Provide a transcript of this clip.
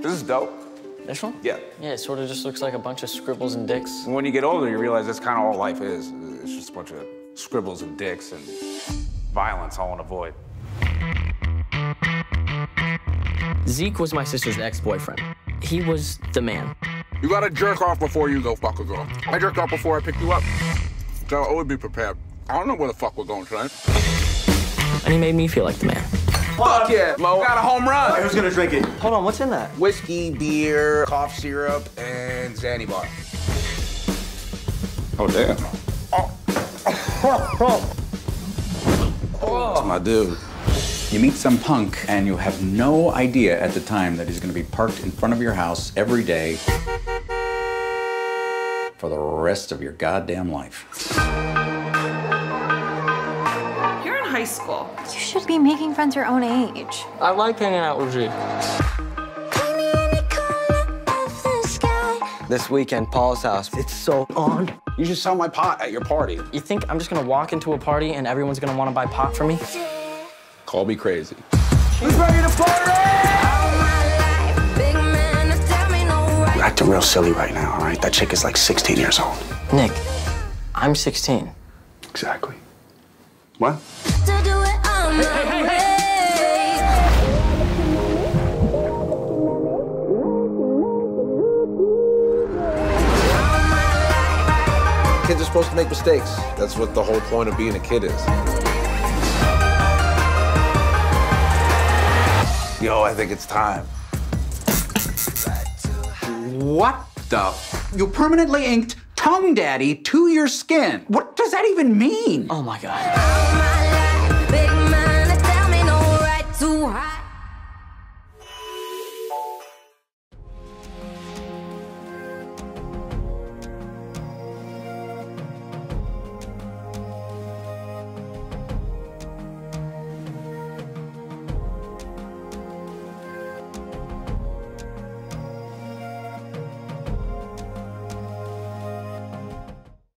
This is dope. This one? Yeah. Yeah, it sort of just looks like a bunch of scribbles and dicks. When you get older, you realize that's kind of all life is. It's just a bunch of scribbles and dicks and violence all in a void. Zeke was my sister's ex-boyfriend. He was the man. You gotta jerk off before you go fuck a girl. I jerked off before I picked you up. So always be prepared. I don't know where the fuck we're going tonight. And he made me feel like the man. Fuck yeah, Mo. Got a home run. Who's gonna drink it? Hold on, what's in that? Whiskey, beer, cough syrup, and Zanny bar. Oh, damn. Oh. That's my dude. You meet some punk and you have no idea at the time that he's going to be parked in front of your house every day for the rest of your goddamn life. You're high school. You should be making friends your own age. I like hanging out with you. This weekend, Paul's house. It's so on. You should sell my pot at your party. You think I'm just gonna walk into a party and everyone's gonna wanna buy pot for me? Call me crazy. Who's ready to party? You're acting real silly right now, all right? That chick is like 16 years old. Nick, I'm 16. Exactly. What? Kids are supposed to make mistakes. That's what the whole point of being a kid is. Yo, I think it's time. What the? You permanently inked Tongue Daddy to your skin. What does that even mean? Oh my god.